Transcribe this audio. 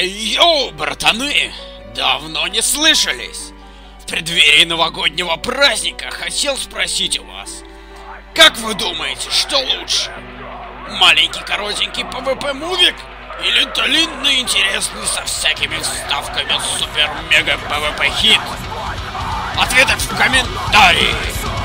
Эй, йоу, братаны! Давно не слышались. В преддверии новогоднего праздника хотел спросить у вас. Как вы думаете, что лучше? Маленький коротенький PvP-мувик? Или длинный интересный со всякими вставками супер-мега PvP-хит? Ответы в комментарии!